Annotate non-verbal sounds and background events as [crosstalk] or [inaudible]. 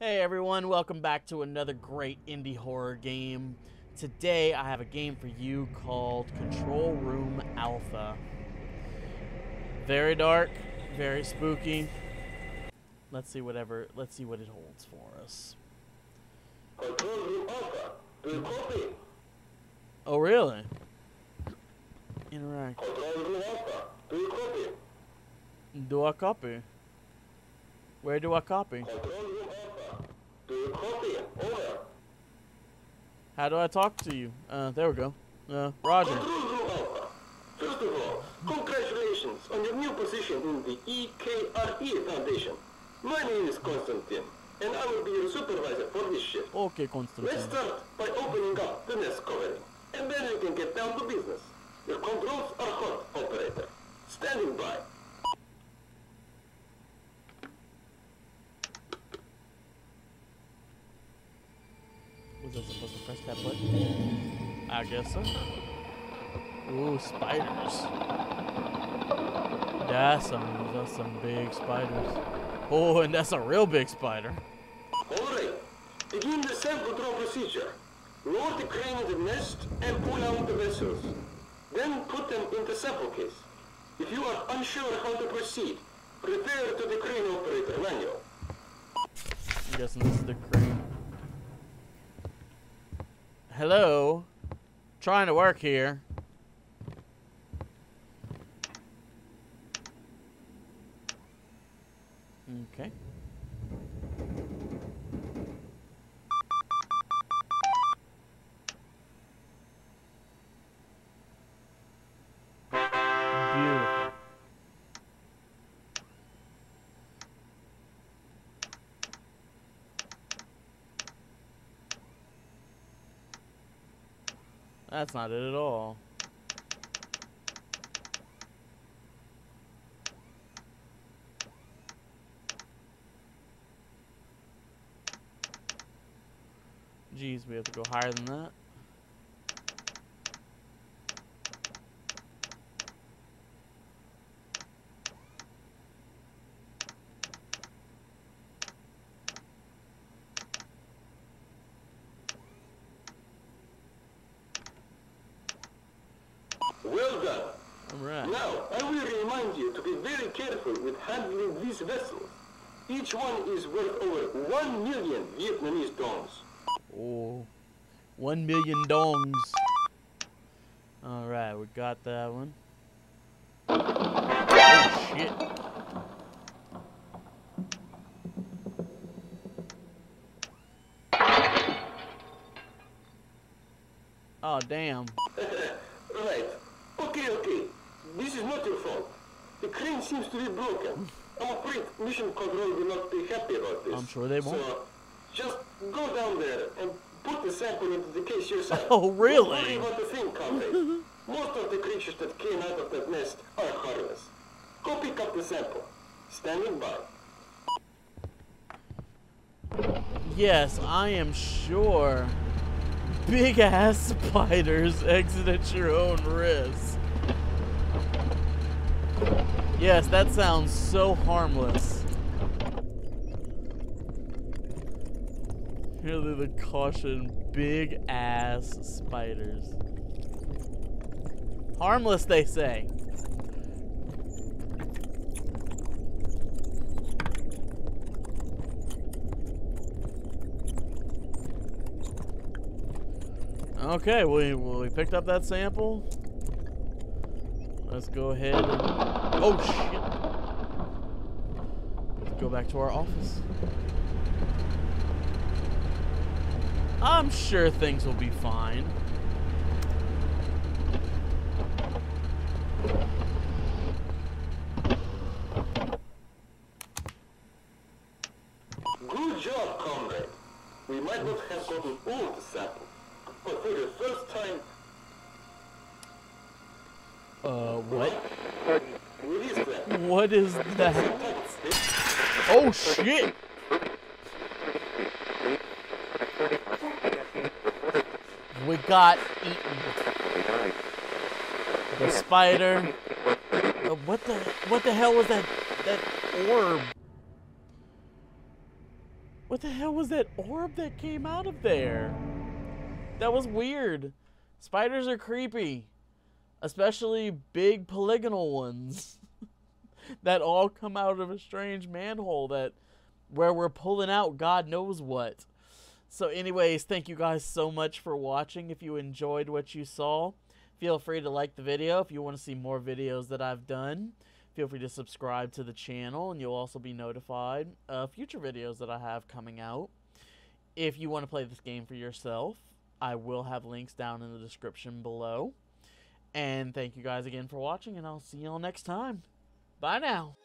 Hey everyone, welcome back to another great indie horror game. Today I have a game for you called Control Room Alpha. Very dark, very spooky. Let's see whatever, let's see what it holds for us. Control room Alpha. Do you copy? Oh really? Interact. Control room Alpha. Do you copy? Do I copy? Where do I copy? Control. Do you copy? Over. How do I talk to you? Uh, there we go. Uh, Roger. Control room Alpha. First of all, congratulations on your new position in the EKRE Foundation. My name is Konstantin, and I will be your supervisor for this shift. Okay, Konstantin. Let's start by opening up the nest covering, and then we can get down to business. Your controls are hot, operator. Standing by. Was I supposed to press that button? I guess so. Ooh, spiders. That's some, that's some big spiders. Oh, and that's a real big spider. Alright, begin the sample draw procedure. Lower the crane in the nest and pull out the vessels. Then put them in the sample case. If you are unsure how to proceed, refer to the crane operator manual. I'm guessing this is the crane. Hello? Trying to work here. Okay. That's not it at all. Jeez, we have to go higher than that. Alright. Now, I will remind you to be very careful with handling these vessels. Each one is worth over 1 million Vietnamese dongs. Oh, one million dongs. All right, we got that one. Oh shit! Oh damn! [laughs] Right. Okay, okay. This is not your fault. The crane seems to be broken. I'm afraid Mission Control will not be happy about this. I'm sure they won't. So, just go down there and put the sample into the case yourself. [laughs] Oh, really? Don't worry about the thing, comrade. [laughs] Most of the creatures that came out of that nest are harmless. Go pick up the sample. Standing by. Yes, I am sure. Big ass spiders exit at your own risk. Yes, that sounds so harmless. Really the caution, big ass spiders. Harmless, they say. Okay, we we picked up that sample. Let's go ahead and oh shit. Let's go back to our office. I'm sure things will be fine. Good job, comrade. We might not have gotten all the sample, for the first time, Uh, what? release them. What is that? Oh shit! We got eaten. The spider. Uh, what the what the hell was that that orb? What the hell was that orb that came out of there? That was weird. Spiders are creepy. Especially big polygonal ones. [laughs] that all come out of a strange manhole that where we're pulling out God knows what. So anyways, thank you guys so much for watching. If you enjoyed what you saw, feel free to like the video. If you want to see more videos that I've done, feel free to subscribe to the channel and you'll also be notified of future videos that I have coming out. If you want to play this game for yourself, I will have links down in the description below. And thank you guys again for watching, and I'll see y'all next time. Bye now.